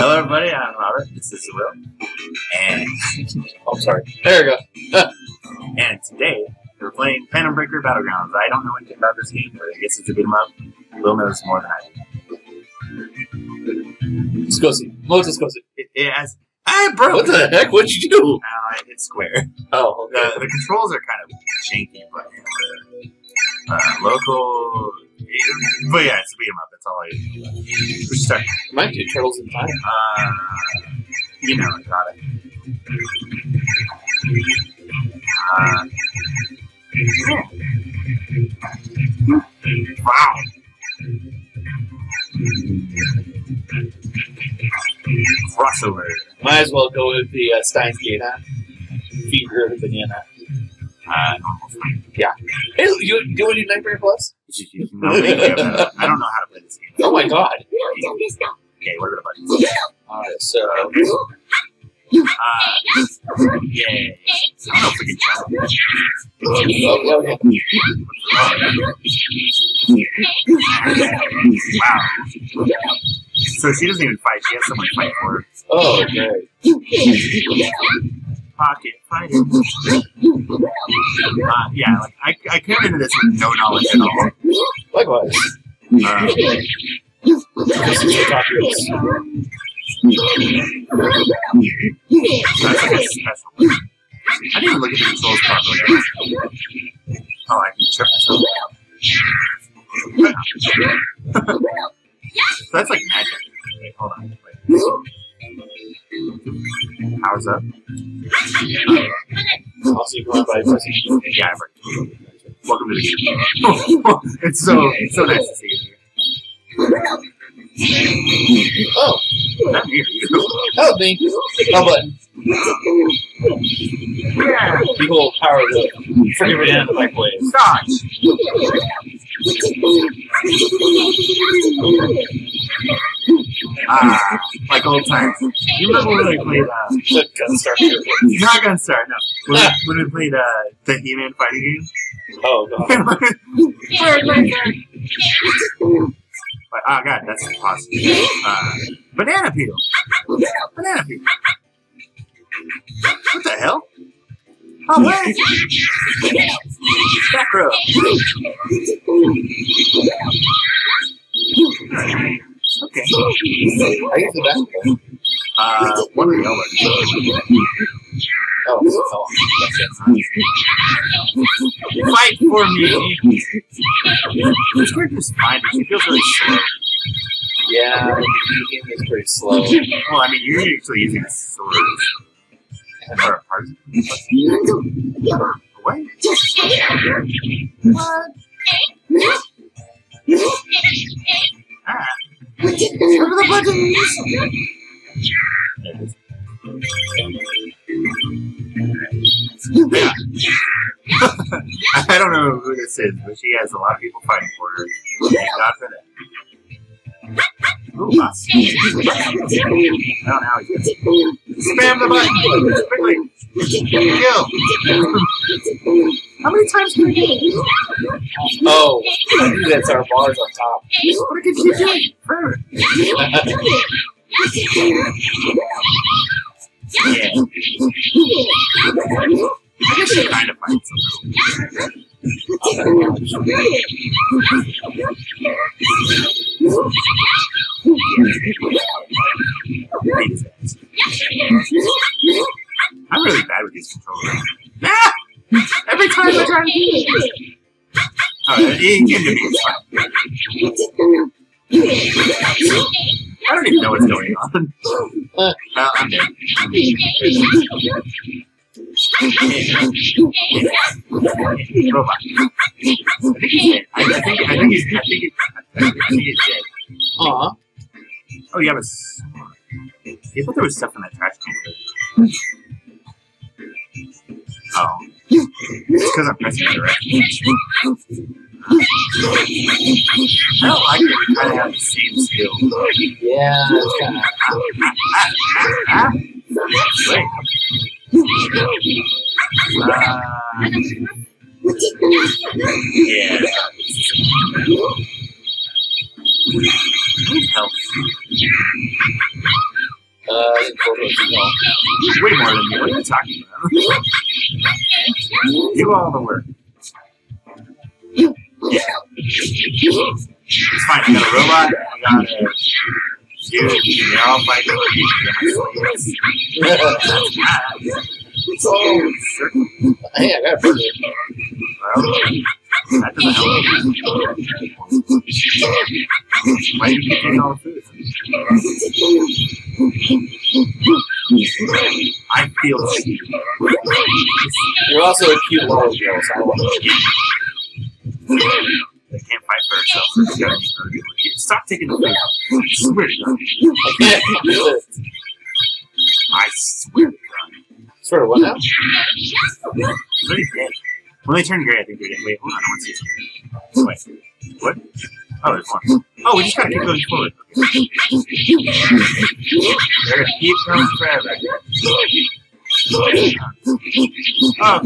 Hello, everybody. I'm Robert. This is Will, and Oh, sorry. There we go. and today we're playing Phantom Breaker Battlegrounds. I don't know anything about this game, but I guess it's a beat 'em up. Will knows more than I do. Scosi. Moses Scosi. It, it has. I broke. What the heck? What'd you do? Uh, I hit square. Oh, The, okay. the controls are kind of janky, but uh, uh, local. But yeah, it's a beat 'em up. That's all I. We should start. Might do Turtles in Time. Uh, you know, I got it. Uh, wow. Crossover. Might as well go with the uh, Steins Gate, huh? Fever the banana. Uh, fight. Hey, you, you want to do Nightmare Plus? No. I don't know how to play this game. Oh my god. Okay, what are the buttons? Alright, so. Uh, yeah. I don't know if we can jump. Okay. Wow. So she doesn't even fight. She has someone fight for her. Oh, okay. Pocket fighting. Uh, yeah, like I, I came into this with no knowledge at all. Likewise. Uh, This is that's like a special. I didn't even look at the controls properly. Oh, I can trip myself. so that's like magic. Wait, hold on. Wait. Powers up. Also, you can run by pressing E. Yeah. Welcome to the game. it's so it's so nice to see you Oh, here. Not near you. help me. No button. Yeah. Behold, power of the freaking banana microwave. Dodge. Ah, like old times. You remember when we played, uh, The gun start. not Gunstar, no. When we, when we played, uh, the He-Man fighting game. Oh, god. Like, oh god, that's impossible. Uh, banana peel. Banana peel. What the hell? Oh, what? Back row. Okay. I guess the best. Uh, one of the yellow. Oh, oh, that's it. Fight for me! This character's fine, but she feels really slow. Yeah, the game is pretty slow. Well, I mean, you're usually using a sword. Or a part. What? Ah. The. I don't know who this is, but she has a lot of people fighting for her. God for that. Ooh, he's gonna Spam the button! Quickly! Kill! How many times can I do it? Oh, that's our bars on top. What can she do? Forever. Yeah. I guess she kind of fights a little. I'm really bad with these controllers. Ah! Every time I try to do it. Oh, it can be fun. I don't even know what's going on. Well, I'm dead. Robot. I think he's dead. I, I think I think he's I think he's, I think he's dead. Aw. Oh, you have a sword. Thought there was stuff in that trash can. Because I'm pressing the direction. I don't like it. We kind of have the same skill. Yeah, it's kind of. Ah, ah, ah, ah. Wait. Uh, yeah. Do all the work. It's fine. I got a robot. I got a dude. They're all fighting over you. That's bad. Sure. Hey, I got a burger. Well, that doesn't help. Why do you keep eating all the food? I feel cheap. You're also a cute little girl, so I want you. They can't fight for herself. So she gotta eat other people. Stop taking the food. I swear to God. I can't do this. I swear to God. Sort of what now? Already dead. When they turn gray, I think they're dead. Wait, hold on. I want to see it. Wait. What? Oh, there's more. Oh, we just gotta keep going forward. They're gonna keep going forever. Oh,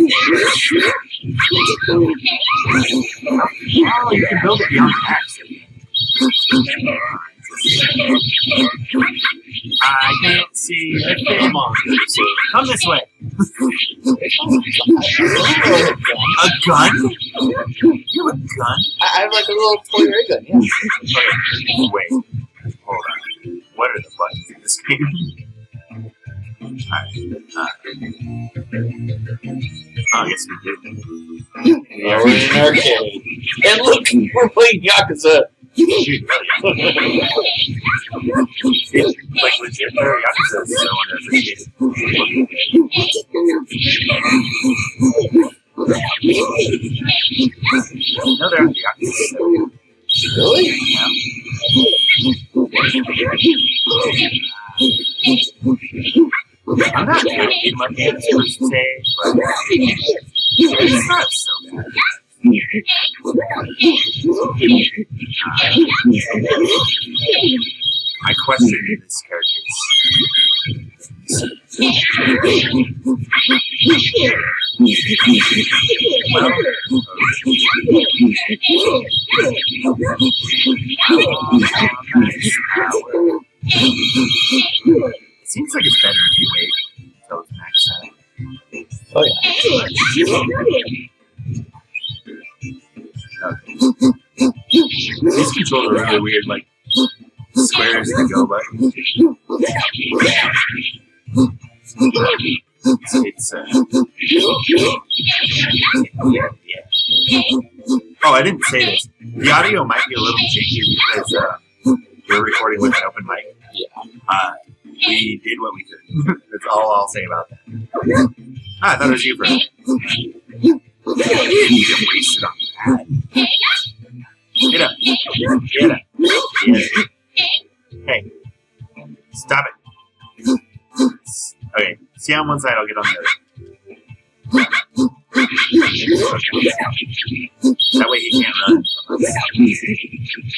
oh, you can build it beyond the axe. I can't see a. Come on. Come this way. A gun? You have a gun? I I have like a little toy ray gun, yeah. Wait. What are the buttons in this game? Alright. Uh, oh, I guess we did. Yeah, we're in an arcade. And look, we're playing Yakuza. Dude, really? like legit, Yakuza is so underappreciated. No, they're Yakuza. Really? I'm not taking my but it's not so bad. I question this character seems like it's better if you wait until it's max out. Oh, yeah. These controls are really weird, like squares to go button. It's uh. Oh, I didn't say this. The audio might be a little janky because uh, we're recording with an open mic. Yeah. Uh, we did what we could. That's all I'll say about that. Ah, I thought it was you, bro. Wasted on that. Get up. Get up. Get up. Hey. Stop it. Okay. See on one side, I'll get on the other. That way he can't run.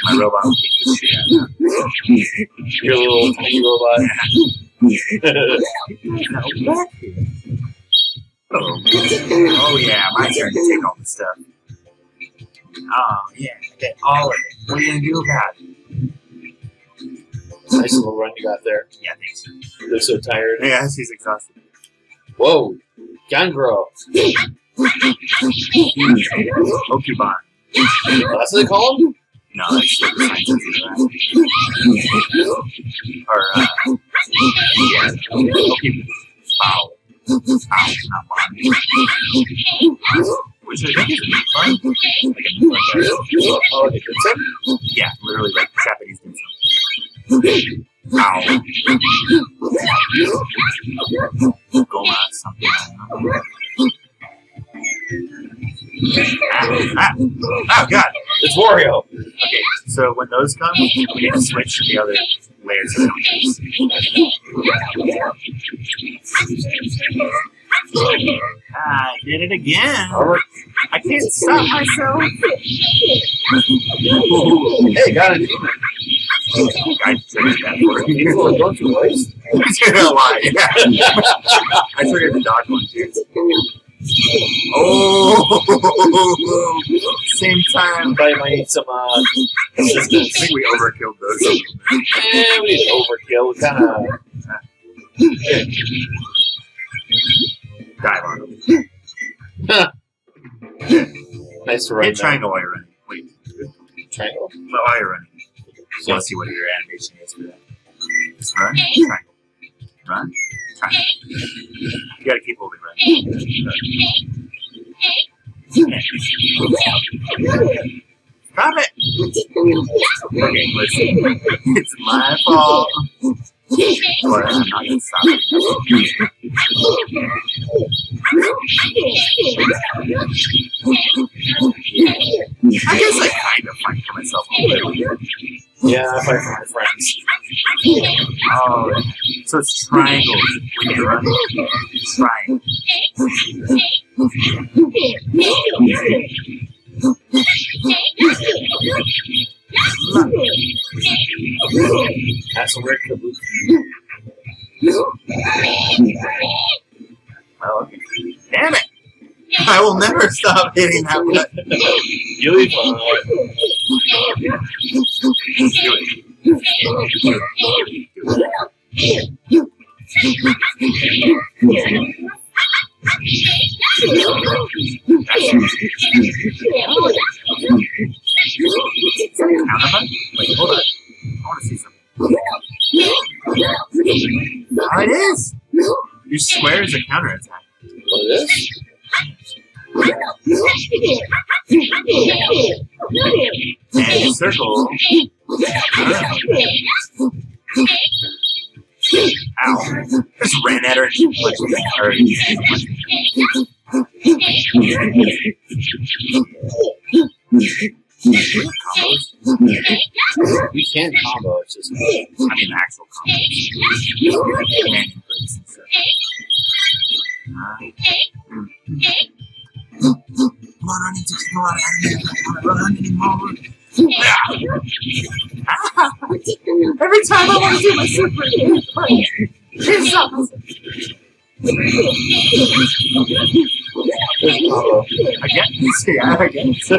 My robot will beat the shit out of. Your little tiny robot. Oh. oh yeah, my turn to take all the stuff. Oh yeah, get all of it. What are you gonna do about it? Nice little run you got there. Yeah, thanks. They're so tired. Yeah, he's exhausted. Whoa. Gangro. Pokemon. That's what they call them? No, that's what the science is Or uh, yeah, Pokemon. Foul. Foul, not bomb. Which I think is a neat fun. Like a like a, Oh, they could say? yeah, literally like Japanese dim sum. Ow. Don't. Ah, ah, oh god. It's Wario. Okay, so when those come, we need to switch to the other layers of Ah, I did it again. I can't stop myself. Hey, got it. I triggered that word. He's only going two ways. you know why? Yeah. I triggered the dog one too. Oh, same time. Probably might need some uh, I think we overkilled those. Eh, we did overkill. Kind of Dive on him. Nice to run. Hit triangle while you're running. Wait, Triangle. while you're running. So let's see what your animation is for that. Just run, triangle. Run, triangle. You gotta keep holding run. Stop it! Okay, listen. It's my fault. Or I'm not gonna stop it. I guess I kind of fight for myself a little bit. Yeah, I fight for my friends. Oh, so it's triangle when you're running. Triangle. That's a weird kabuki. Oh, okay. Damn it! I will never stop hitting that button. You'll be fine. Counter? Wait, hold on. I want to see something. Oh, it is! Your square is a counter attack. What it is? Circle. Ow. Just ran at her and she punched me. Or, she punched me. Combos? We can combo. It's just I mean, actual combos. Kill out of. I don't run anymore. Every time I want to do my super up. there's combo. I. Yeah, I guess.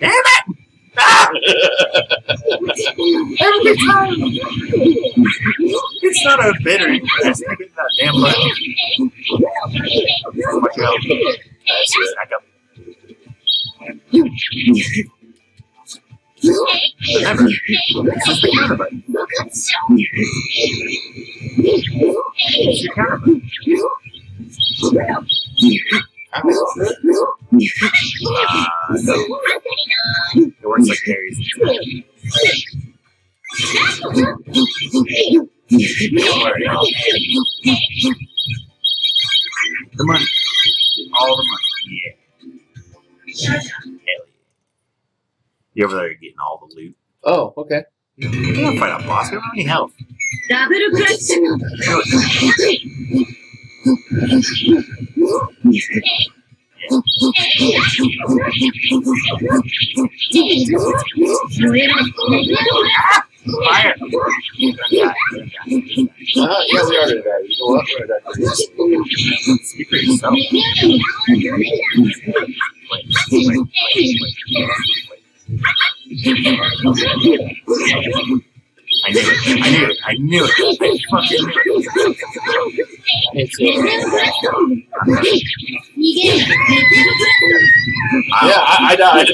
Damn it! Ah! Every time! It's not a bitter. It's not that damn button. Watch out. That's it. Back up. Remember, this is the counter button. It's your counter button. I don't know. Uh. It works like Harry's. Don't worry. The money. All the money. Yeah. Hell yeah. You over there getting all the loot. Oh, okay. You don't fight a boss. We don't have any health. Fire. Uh-huh, I knew it. I knew it. I fucking knew it. Yeah, I, I died.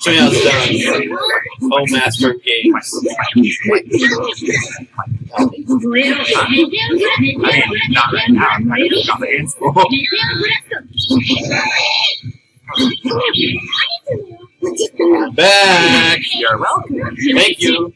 Trail's done. Oh, Master Games. not right now. Back. You're welcome. Thank you.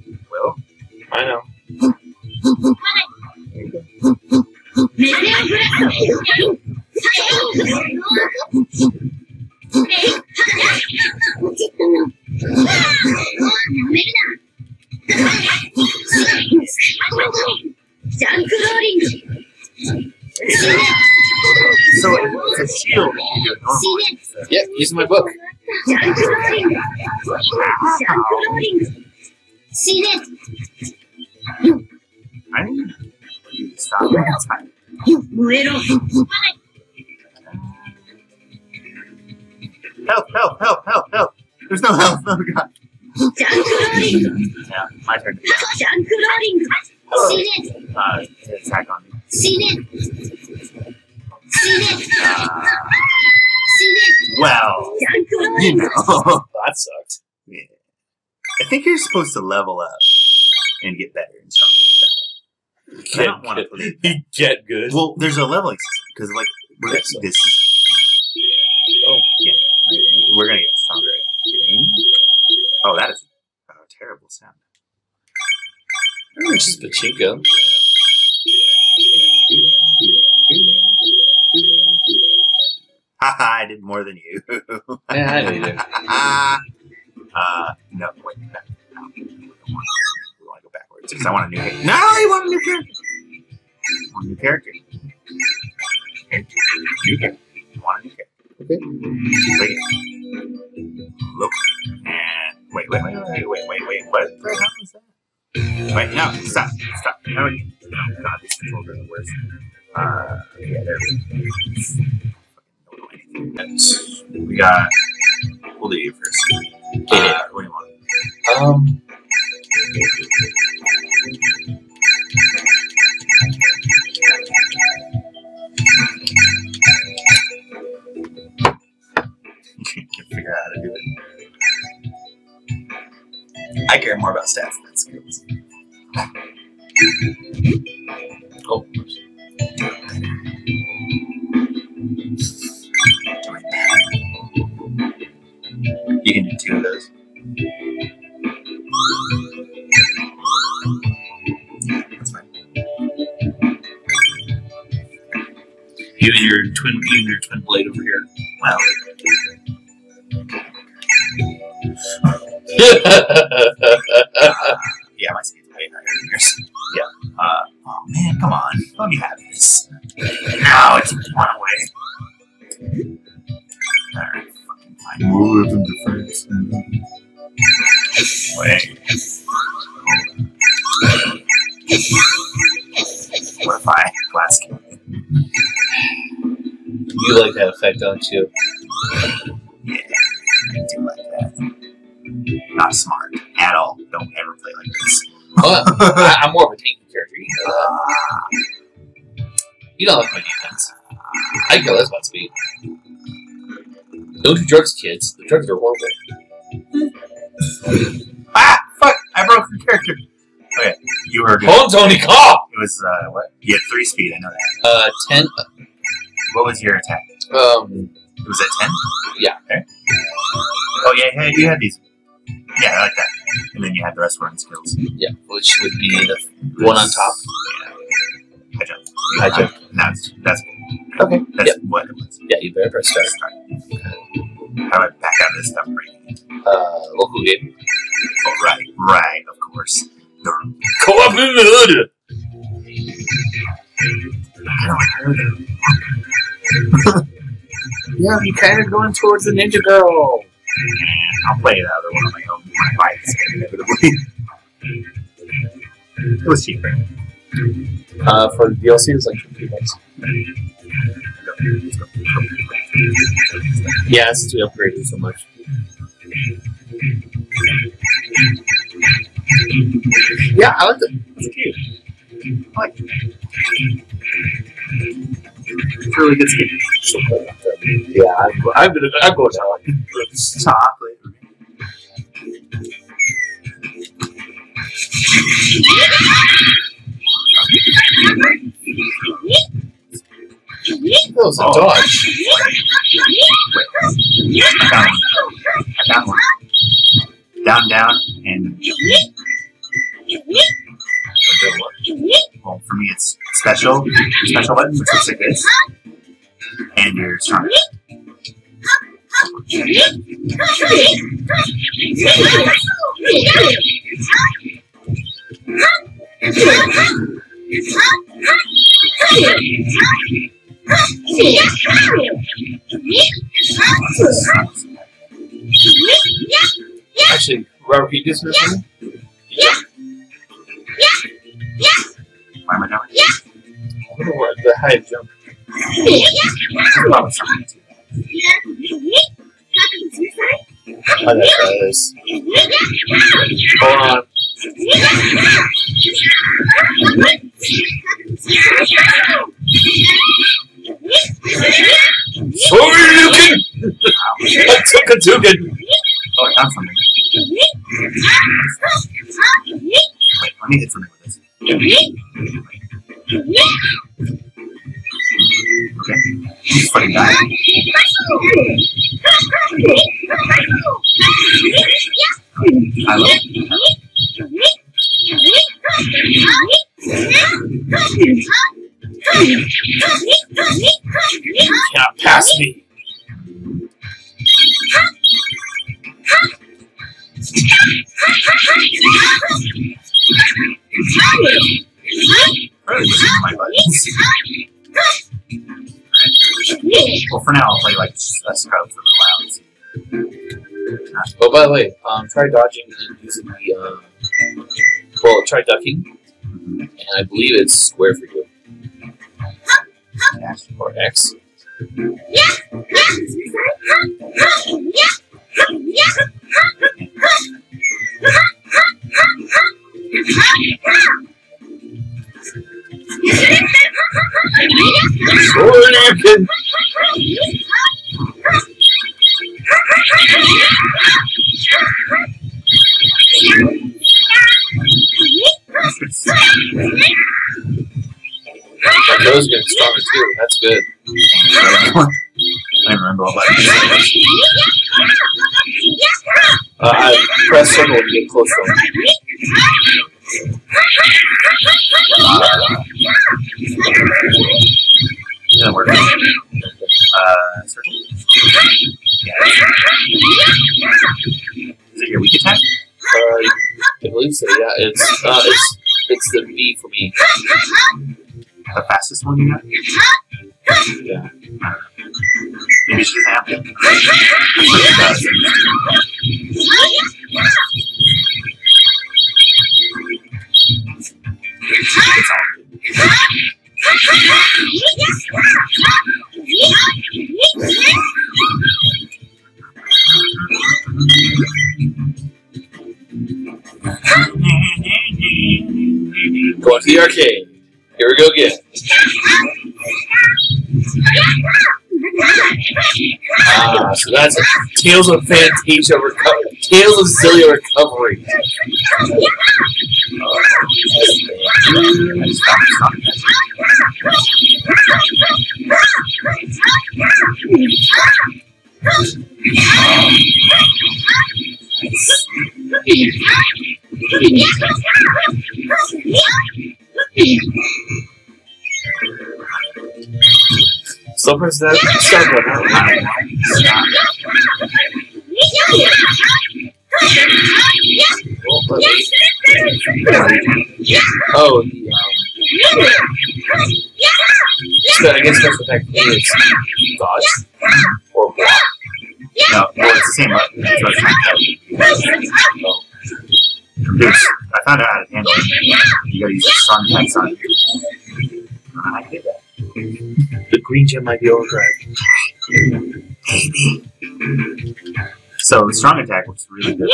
in my book. See this? You. I need you to stop. You little. Help! Help! Help! Help! Help! There's no help. Oh God. Yeah, my turn. See this? Uh, attack on me. See this? See this? Uh, well, you know, that sucked. Yeah. I think you're supposed to level up and get better and stronger that way. Get, I don't want to. Get good. Well, there's a leveling system because, like, we're, this is. Oh, yeah. We're gonna get stronger. Oh, that is a terrible sound. It's just pachinko. I did more than you. Yeah, I need it. uh, no, wait, no, no. We want to go backwards because I want a new character. No, you want a new character. I want a new character. Okay. New character. You want a new character. Okay. Wait. Look. And wait, wait, wait, wait, wait, wait, wait. What the hell is that? Wait, no, stop, stop. No, you- no, God, these controls are the worst. Uh, yeah, there we go. We got. We'll do you first. Uh, what do you want? Um, You can figure out how to do it. I care more about stats than skills. Twin, your twin blade over here. Well, don't? Yeah, like that. Not smart at all. Don't ever play like this. Oh, I, I'm more of a tanky character. You know that. You don't like my defense. I can kill this about speed. Don't do drugs, kids. The drugs are horrible. ah, fuck! I broke your character. Okay, you were good. Hold Tony, call! It was uh, what? You had three speed. I know that. Uh, 10. What was your attack? Um, was at ten. Yeah. Okay. Oh yeah, yeah, you had these. Yeah, I like that. And then you had the rest in skills. yeah, which would be the one on top. Yeah. High jump. High jump. That's that's Okay. that's Yep. what it was. Yeah, you better press start. Start. How do I back out of this stuff? Breaking. Uh, local game. Oh right, right, of course. The Co-op in the hood! I don't heard it. Yeah, you kind of going towards the Ninja Girl. I'll play the other one on my own when I buy inevitably. it was cheaper. Uh, for the DLC, it's like 50 bucks. Yeah, since we upgraded so much. Yeah, I like it. It's cute. I like it. It's really good skin. Yeah, I'm, go- I'm gonna I'm going down. Chocolate. That was a Oh. dodge. I found one. I found one. Down, down, and well, for me it's special. Special button, which looks like this, and your. Actually, Robert, can you do something for me? Yeah. Why am I doing? I don't what the high jump. I try this. Hold on. Shoryuken! I took a Tuken! Oh, I found something. Wait, let me hit something with this. He's Oh, by the way, um, try dodging and using the, um, well, try ducking, and I believe it's square for you, Yeah. or X. good. I don't remember all that. Uh, I press circle to get closer. Didn't work. Uh, circle. Yeah. Is it your weak attack? Uh, I believe so, yeah, it's, uh, it's, it's the V for me. The fastest one you got? Going to the arcade. Here we go again. Ah, so that's Tales of Phantasia Recovery. Tales of Xillia Recovery. So press that. Oh, the, um, so I guess attack for me is dodge or block. No, well, it's the same button. Oh, Bruce, I found out how to handle it. You gotta use the attacks on you. I did that. The green gem might be overdrive. Maybe. So the strong attack was really good.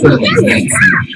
Good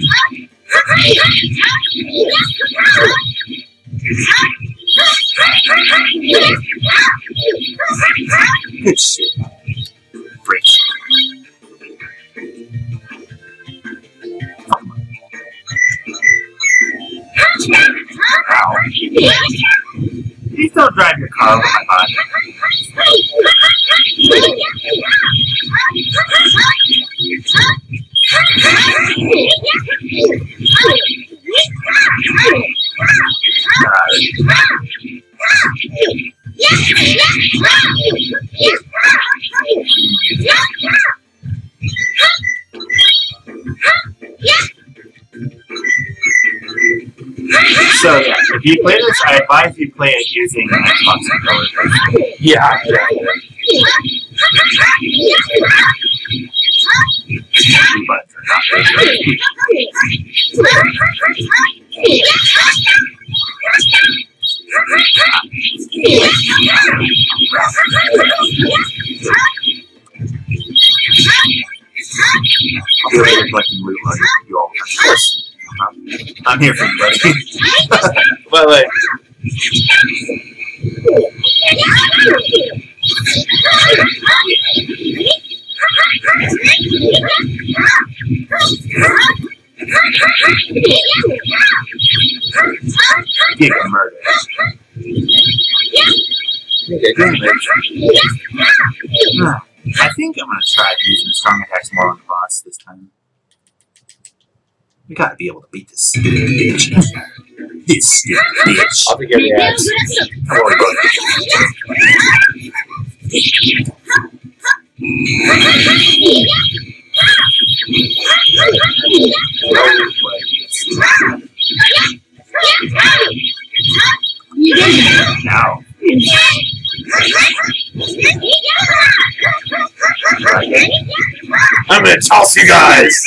if you play this, I advise you play it using an Xbox controller. Yeah. Two not very good. I'll be later collecting loot while you, you all Course. I'm here for you, buddy. The way, Get murdered. Hmm. I think I'm gonna try using strong attacks more on the boss this time. We gotta be able to beat this bitch. This stupid bitch. I'll forget the ads. Don't worry about it. Now, I'm gonna toss you guys!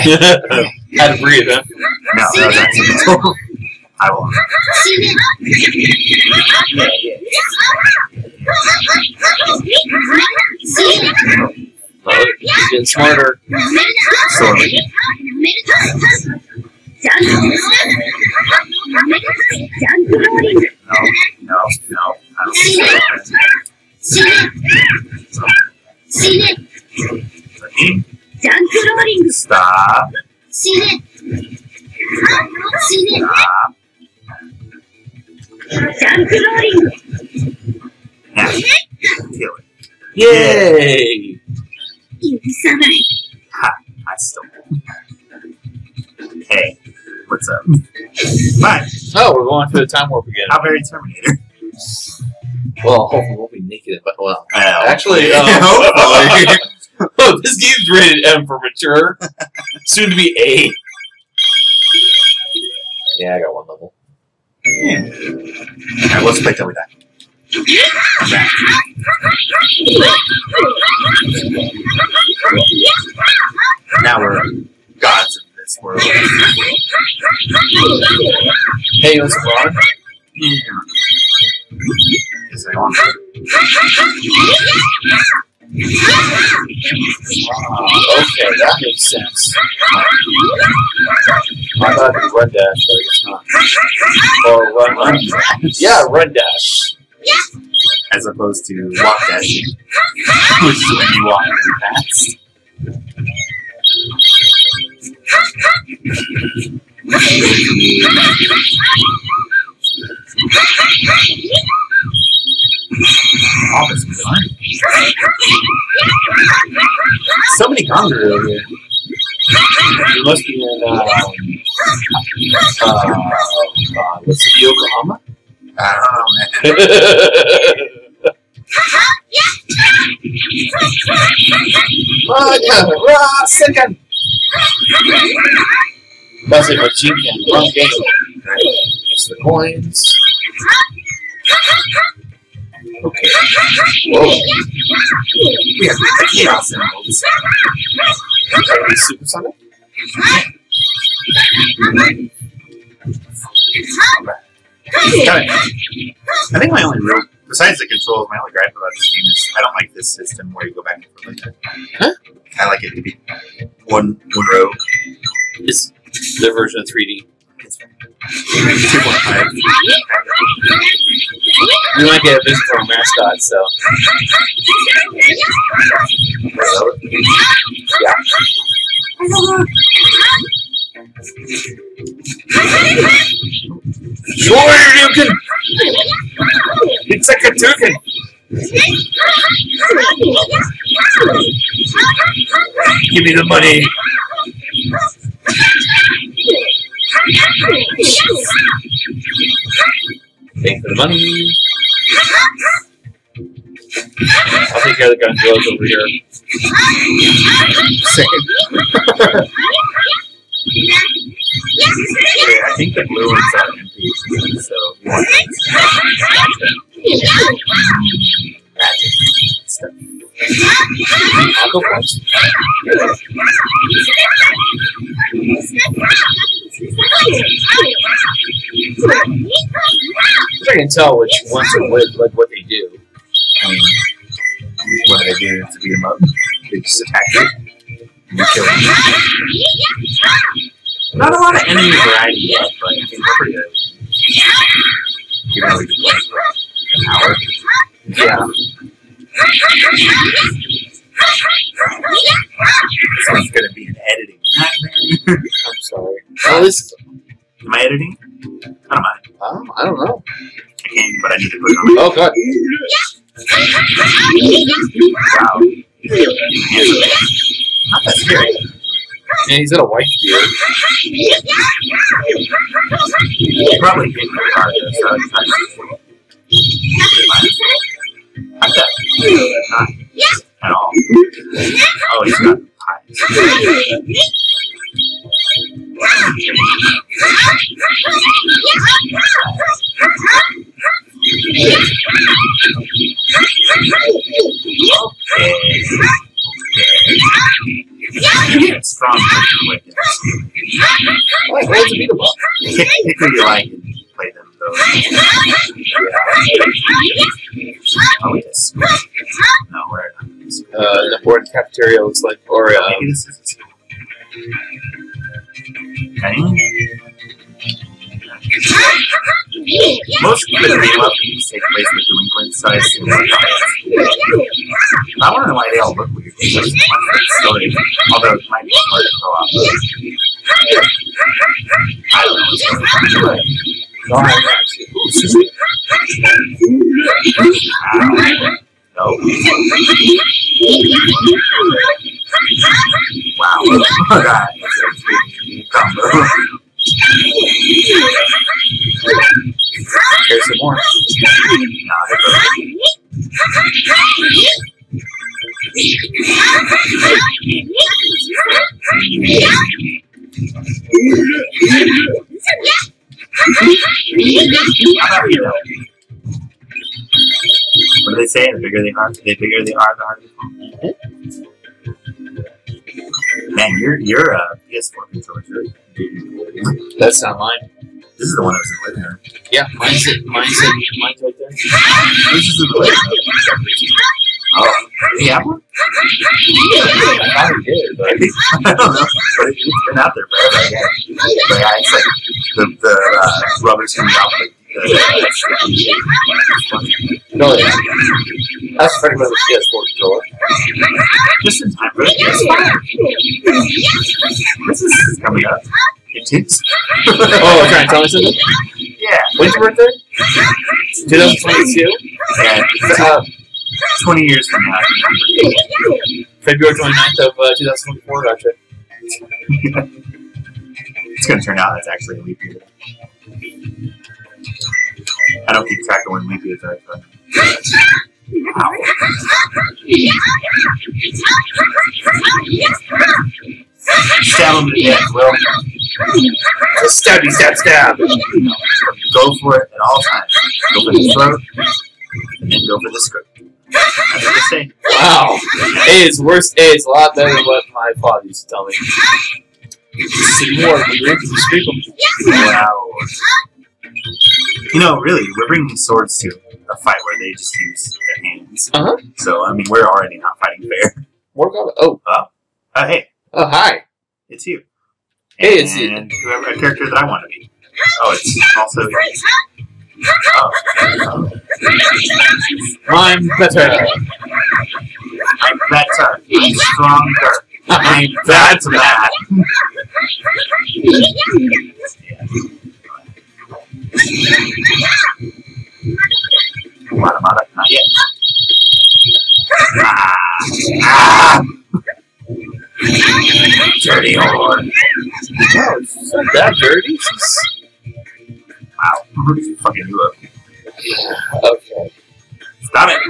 Had to breathe, huh? No, that was accidental. I will. Yeah, yeah. Well, he's getting smarter. Sorry. No, no, no. I don't think so. Ready? Stop. Stop. Now, kill it. Yay! I still. Hey, what's up? Bye. Oh, we're going through the time warp again. How very Terminator. Well, hopefully we'll be naked, but well. Well, Actually, um, hopefully. oh, this game's rated M for mature. Soon to be A. Yeah, I got one level. Alright, let's play till we die. Now we're gods of this world. Hey, what's wrong? Is it on? Okay, that makes sense. I thought it was run dash, but I guess not. Or run, run. Yeah, run dash. As opposed to walk dashing, which is when you walk really fast. Oh, this is fun. So many Gongar over here. You must be in, uh, uh, uh, what's it, Yokohama? I don't know, man. Yeah, second. That's like what you can run. It's the coins. Okay. Whoa. We have the chaos emeralds. Are we supersonic? Got it. I think my only real, besides the controls, my only gripe about this game is I don't like this system where you go back and forth like that. Huh? I like it to be One one row. It's their version of 3D. We might get a visit from our mascot, so Sure, you can. It's a token. Give me the money. Thank for the money. I'll take care of the gun girls over here. Okay, I think the blue ones are empty, so we want magic tell which ones are with, like what they do. I mean, what do they do to beat them up? They just attack you. And you kill them. Not a lot of enemy variety yet, but I think we're pretty good. Even though we've been playing for an hour. Yeah. This one's gonna be an editing nightmare. I'm sorry. Oh, this. Am I editing? I don't mind. Um, I don't know. I but I need to put it on Oh god. wow. Yeah, he's got a white beard. He probably hit my car so it's not Not that. Not at all. Oh, he's got. Okay. Okay. Strong with it. Why? Why is it beatable? Pick, pick who you like and play them though. Oh, yes. No, we're not. Uh, the board cafeteria looks like, or uh, Maybe Most the up games take place with delinquents, so I know why they all look weird. It's just one great story, although it might be hard to go off. I don't know what's going on. no, I. No. Wow. that is a big. Here's some more. What do they say? The bigger they are, the bigger they are, the harder they fall. Eh? Man, you're you're a PS4 controller. That's not mine. This is the one I was in the living room. Yeah, mine's it. Mine's it. Mine's right there. This is in the room. Oh, you have one? I thought we did, but I don't know, but it, it's been out there forever. I guess. But yeah, it's like the the uh, rubber's coming out like the. no, yeah. That's pretty much the PS4 controller. Just in time for the PS5. Christmas is coming up. It is. Oh, trying to tell me something? Yeah. When's your birthday? 2022? Yeah. Uh, 20 years from now. February 29th of uh, 2024, gotcha. It's gonna turn out that's actually a leap year. I don't keep track of when leap years are, but wow. Stab him to death, Will. Stabby, stab, stab! Go for it at all times. Go for the throat, and go for the script. That's what they say. Wow. A is worse. A is a lot better than what my father used to tell me. Say more. We read the script. Wow. You know, really, we're bringing swords to a fight where they just use their hands. Uh-huh. So, I mean, we're already not fighting fair. More comment. Oh, Uh, hey, Oh, hi. It's you. Hey, it's you. And whoever a character that I want to be. Oh, it's also. Oh, oh. I'm better. I'm better. I'm stronger. I'm Batman. Guatemala, not yet. Ah, ah. Dirty whore. Oh, not that dirty. She's- Wow. Fucking you up. Okay. Stop it.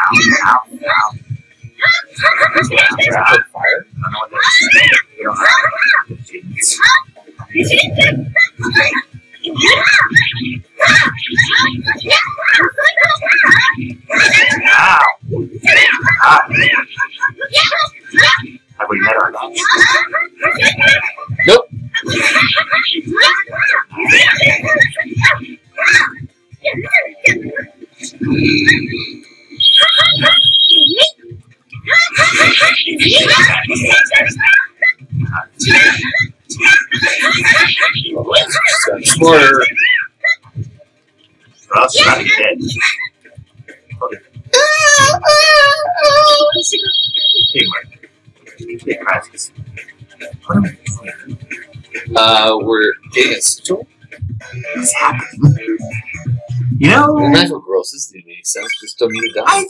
Ow, ow, ow. Is that on fire? I don't know what that is. We don't have Jeez. Ow. Ah. Have we met our next? Nope. Smarter. Or else you're about to get dead. Okay. Hey, Mark. Hey, Francis. What am I doing? Uh, we're getting a sigil. What's happening? You know, magical girls. This doesn't make sense. We still need to die. I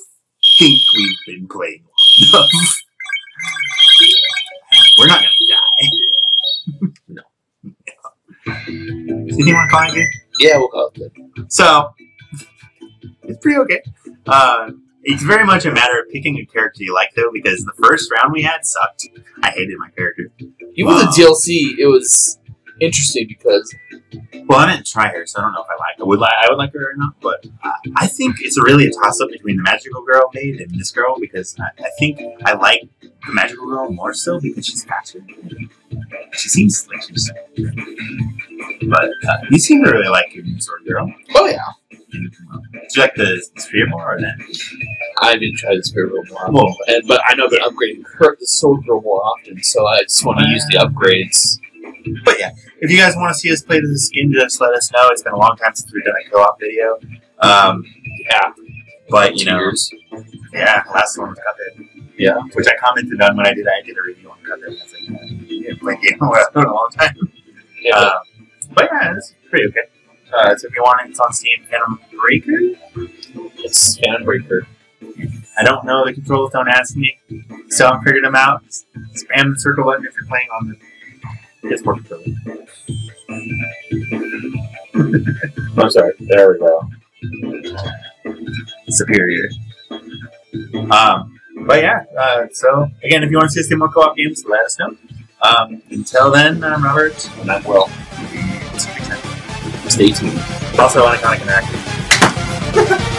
think we've been playing We're not gonna die. No. You want to it? Yeah, we'll call it good. So, it's pretty okay. Uh, it's very much a matter of picking a character you like, though, because the first round we had sucked. I hated my character. Even Wow. the DLC, it was interesting because Well, I didn't try her, so I don't know if I like. I would like. I would like her or not, but uh, I think it's really a toss up between the magical girl maid and this girl because I, I think I like the magical girl more so because she's faster. She seems like she's. But uh, you seem to really like your sword girl. oh yeah, Do you like the sphere more or that? I didn't try the spirit girl more often, Well- and, but I know been upgrading her the sword girl more often, so I just want to use the upgrades. But yeah, if you guys want to see us play the skin, just let us know. It's been a long time since we've done a co-op video. Um, Yeah, but you know, Cheers. yeah, last one was Cuphead. Yeah. which I commented on when I did. I did a review on Cuphead. I was like, yeah, playing game in a long time. Yeah, Um, but yeah, it's pretty okay. Uh, so if you want it, it's on Steam. Phantom Breaker. it's Fan Breaker. I don't know the controls. Don't ask me. So I figured them out. Spam the circle button if you're playing on the PS4 controller. I'm sorry. There we go. superior. Um, but yeah, uh, so again, if you want to see us more co-op games, let us know. Um, until then, I'm Robert. And I'm Will. It's. Stay tuned. Also Uniconic Interactive.